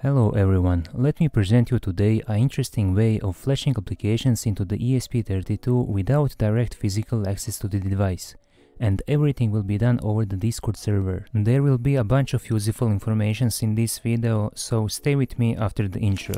Hello everyone, let me present you today an interesting way of flashing applications into the ESP32 without direct physical access to the device. And everything will be done over the Discord server. There will be a bunch of useful informations in this video, so stay with me after the intro.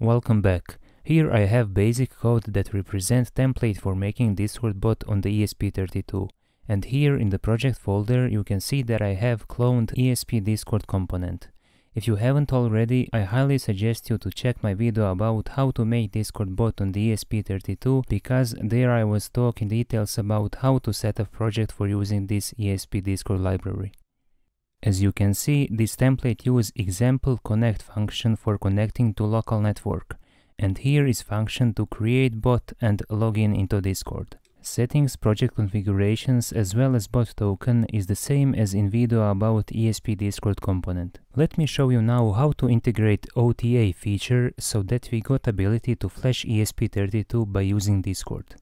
Welcome back. Here I have basic code that represents template for making Discord bot on the ESP32. And here in the project folder you can see that I have cloned ESP Discord component. If you haven't already, I highly suggest you to check my video about how to make Discord bot on the ESP32 because there I was talking details about how to set up project for using this ESP Discord library. As you can see, this template uses example connect function for connecting to local network. And here is function to create bot and login into Discord. Settings, project configurations as well as bot token is the same as in video about ESP Discord component. Let me show you now how to integrate OTA feature so that we got ability to flash ESP32 by using Discord.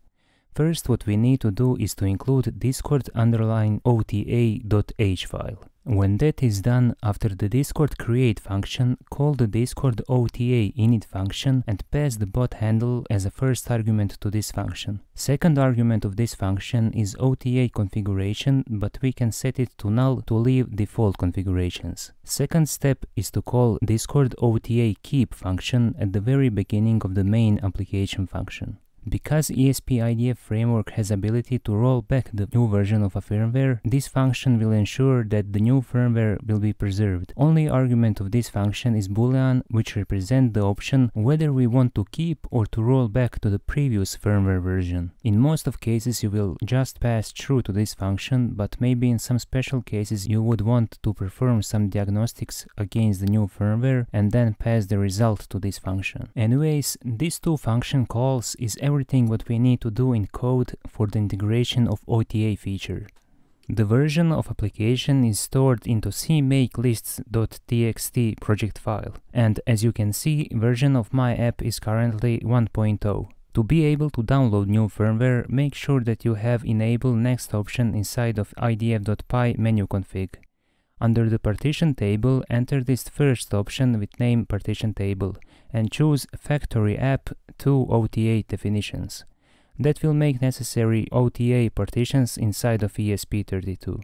First what we need to do is to include discord underline ota.h file. When that is done, after the discord create function, call the discord ota init function and pass the bot handle as a first argument to this function. Second argument of this function is ota configuration, but we can set it to null to leave default configurations. Second step is to call discord ota keep function at the very beginning of the main application function. Because ESP IDF framework has ability to roll back the new version of a firmware, this function will ensure that the new firmware will be preserved. Only argument of this function is boolean, which represent the option whether we want to keep or to roll back to the previous firmware version. In most of cases you will just pass through to this function, but maybe in some special cases you would want to perform some diagnostics against the new firmware and then pass the result to this function. Anyways, these two function calls is everything what we need to do in code for the integration of OTA feature. The version of application is stored into cmakelists.txt project file, and as you can see, version of my app is currently 1.0. To be able to download new firmware, make sure that you have enabled next option inside of idf.py menu config. Under the partition table, enter this first option with name partition table and choose factory app to OTA definitions. That will make necessary OTA partitions inside of ESP32.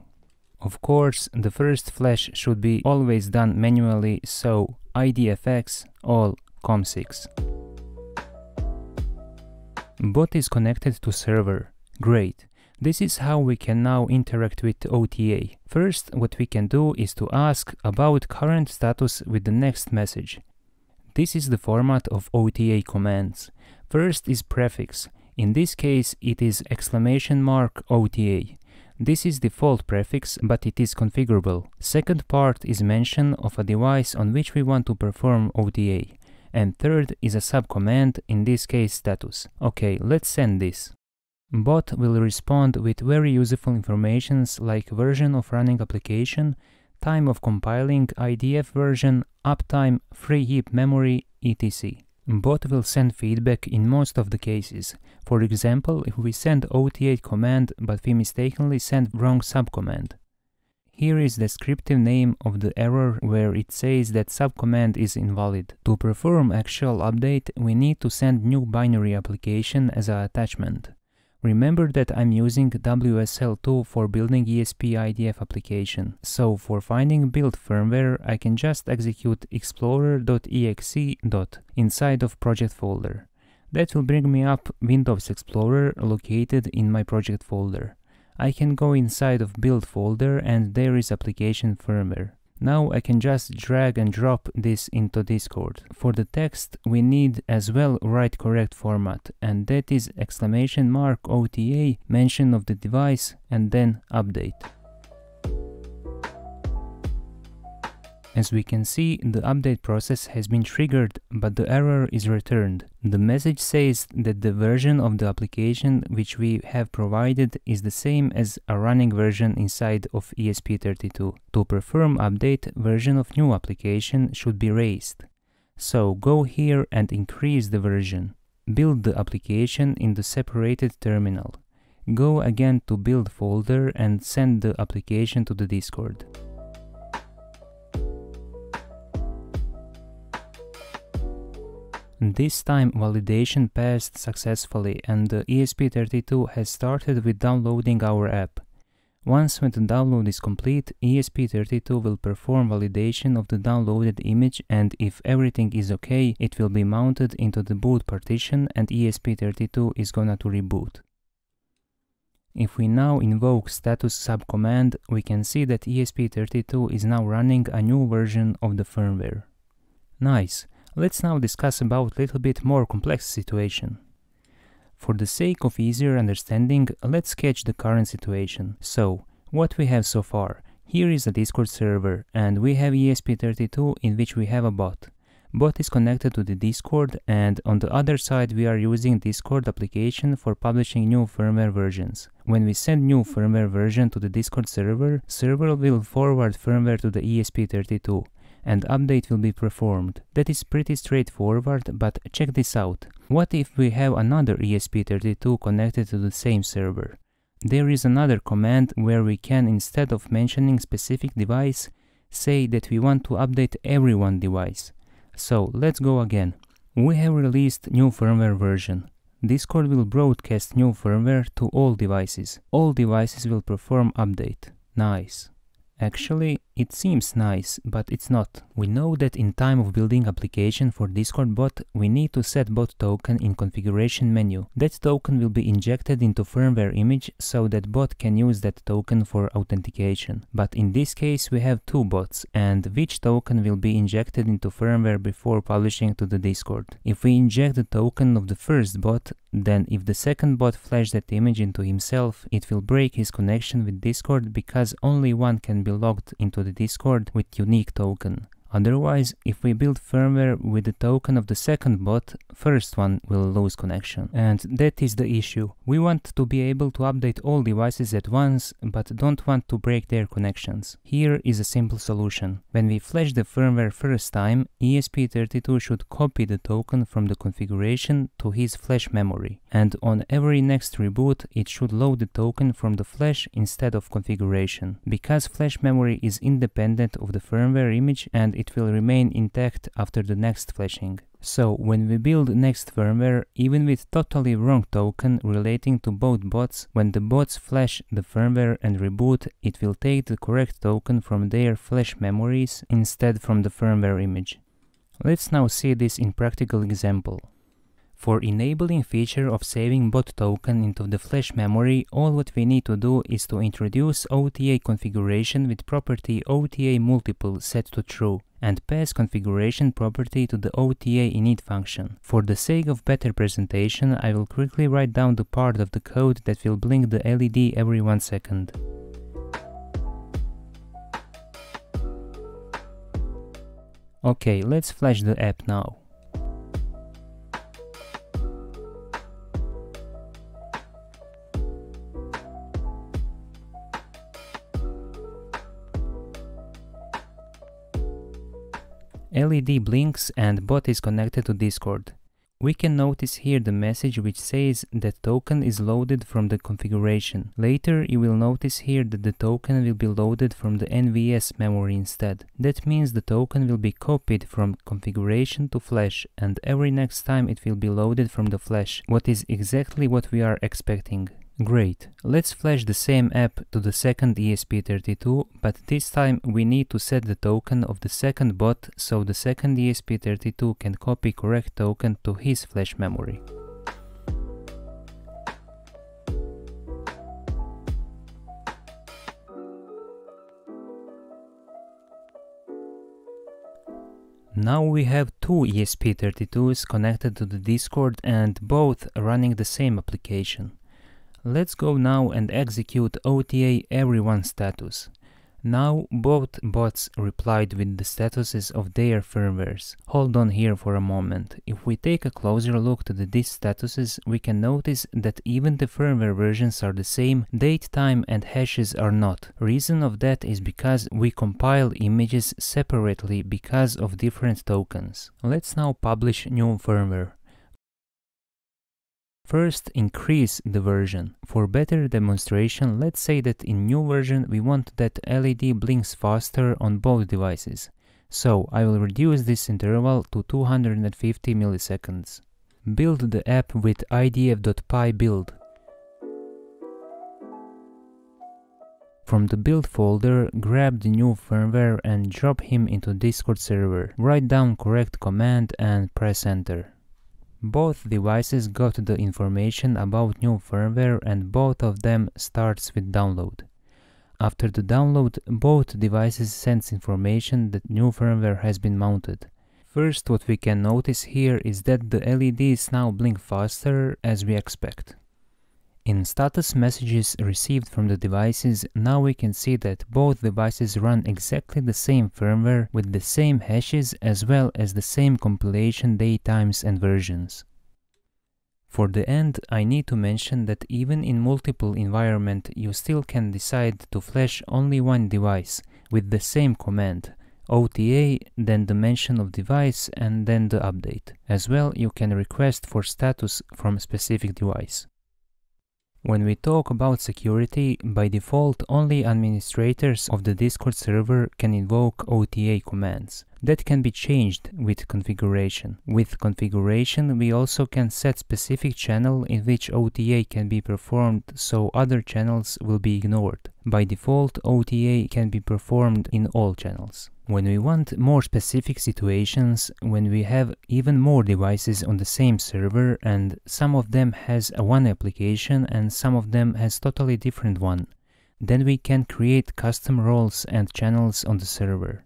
Of course, the first flash should be always done manually, so idfx all com6. Bot is connected to server. Great. This is how we can now interact with OTA. First, what we can do is to ask about current status with the next message. This is the format of OTA commands. First is prefix. In this case, it is exclamation mark OTA. This is default prefix, but it is configurable. Second part is mention of a device on which we want to perform OTA. And third is a subcommand, in this case status. Okay, let's send this. Bot will respond with very useful informations like version of running application, time of compiling, IDF version, uptime, free heap memory, etc. Bot will send feedback in most of the cases. For example, if we send OTA command but we mistakenly send wrong subcommand. Here is the descriptive name of the error where it says that subcommand is invalid. To perform actual update, we need to send new binary application as an attachment. Remember that I'm using WSL2 for building ESP IDF application, so for finding build firmware I can just execute explorer.exe. inside of project folder. That will bring me up Windows Explorer located in my project folder. I can go inside of build folder and there is application firmware. Now I can just drag and drop this into Discord. For the text we need as well write correct format and that is exclamation mark OTA mention of the device and then update. As we can see, the update process has been triggered, but the error is returned. The message says that the version of the application which we have provided is the same as a running version inside of ESP32. To perform update, version of new application should be raised. So go here and increase the version. Build the application in the separated terminal. go again to build folder and send the application to the Discord. This time validation passed successfully and ESP32 has started with downloading our app. Once when the download is complete, ESP32 will perform validation of the downloaded image and if everything is okay, it will be mounted into the boot partition and ESP32 is gonna to reboot. If we now invoke status subcommand, we can see that ESP32 is now running a new version of the firmware. Nice, let's now discuss about a little bit more complex situation. For the sake of easier understanding, let's sketch the current situation. So, what we have so far. Here is a Discord server, and we have ESP32 in which we have a bot. Bot is connected to the Discord, and on the other side we are using Discord application for publishing new firmware versions. When we send new firmware version to the Discord server, server will forward firmware to the ESP32 and update will be performed. That is pretty straightforward, but check this out. What if we have another ESP32 connected to the same server? There is another command where we can, instead of mentioning specific device, say that we want to update everyone device. So let's go again. We have released new firmware version. Discord will broadcast new firmware to all devices. All devices will perform update. Nice. Actually, it seems nice, but it's not. We know that in time of building application for Discord bot, we need to set bot token in configuration menu. That token will be injected into firmware image so that bot can use that token for authentication. But in this case we have two bots and which token will be injected into firmware before publishing to the Discord. If we inject the token of the first bot, then if the second bot flash that image into himself, it will break his connection with Discord because only one can be logged into the Discord with unique token. Otherwise, if we build firmware with the token of the second bot, first one will lose connection. And that is the issue. We want to be able to update all devices at once, but don't want to break their connections. Here is a simple solution. When we flash the firmware first time, ESP32 should copy the token from the configuration to his flash memory. And on every next reboot, it should load the token from the flash instead of configuration. Because flash memory is independent of the firmware image and it will remain intact after the next flashing. So when we build next firmware, even with totally wrong token relating to both bots, when the bots flash the firmware and reboot, it will take the correct token from their flash memories instead from the firmware image. Let's now see this in practical example. For enabling feature of saving bot token into the flash memory, all what we need to do is to introduce OTA configuration with property OTA multiple set to true and pass configuration property to the OTA init function. For the sake of better presentation, I will quickly write down the part of the code that will blink the LED every one second. Okay, let's flash the app now. LED blinks and bot is connected to Discord. We can notice here the message which says that token is loaded from the configuration. Later you will notice here that the token will be loaded from the NVS memory instead. That means the token will be copied from configuration to flash and every next time it will be loaded from the flash, what is exactly what we are expecting. Great, let's flash the same app to the second ESP32, but this time we need to set the token of the second bot so the second ESP32 can copy correct token to his flash memory. Now we have two ESP32s connected to the Discord and both running the same application. Let's go now and execute OTA everyone status. Now both bots replied with the statuses of their firmwares. Hold on here for a moment. If we take a closer look to the disk statuses, we can notice that even the firmware versions are the same, date time and hashes are not. Reason of that is because we compile images separately because of different tokens. Let's now publish new firmware. First, increase the version. For better demonstration, let's say that in new version we want that LED blinks faster on both devices. So I will reduce this interval to 250 milliseconds. Build the app with idf.py build. From the build folder, grab the new firmware and drop him into Discord server. Write down correct command and press enter. Both devices got the information about new firmware and both of them starts with download. After the download, both devices sends information that new firmware has been mounted. First what we can notice here is that the LEDs now blink faster as we expect. Status messages received from the devices, now we can see that both devices run exactly the same firmware with the same hashes as well as the same compilation datetimes and versions. For the end, I need to mention that even in multiple environment, you still can decide to flash only one device with the same command, OTA, then the mention of device and then the update. As well, you can request for status from specific device. When we talk about security, by default only administrators of the Discord server can invoke OTA commands. That can be changed with configuration. With configuration we also can set specific channel in which OTA can be performed so other channels will be ignored. By default OTA can be performed in all channels. When we want more specific situations, when we have even more devices on the same server and some of them has one application and some of them has totally different one, then we can create custom roles and channels on the server.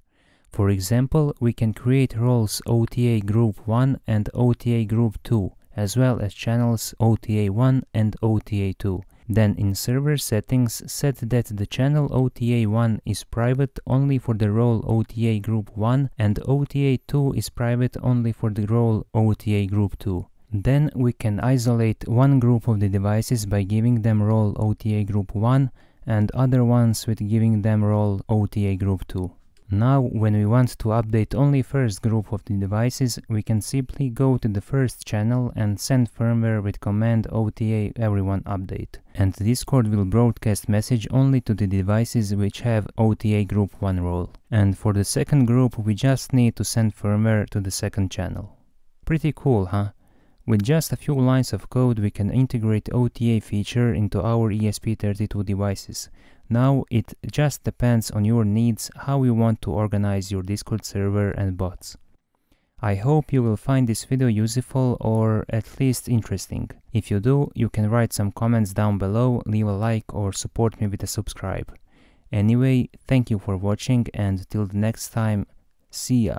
For example, we can create roles OTA group 1 and OTA group 2, as well as channels OTA 1 and OTA 2. Then in server settings, set that the channel OTA1 is private only for the role OTA group 1 and OTA2 is private only for the role OTA group 2. Then we can isolate one group of the devices by giving them role OTA group 1 and other ones with giving them role OTA group 2. Now, when we want to update only first group of the devices, we can simply go to the first channel and send firmware with command OTA everyone update. And Discord will broadcast message only to the devices which have OTA group 1 role. And for the second group, we just need to send firmware to the second channel. Pretty cool, huh? With just a few lines of code, we can integrate OTA feature into our ESP32 devices. Now it just depends on your needs how you want to organize your Discord server and bots. I hope you will find this video useful or at least interesting. If you do, you can write some comments down below, leave a like or support me with a subscribe. Anyway, thank you for watching and till the next time, see ya!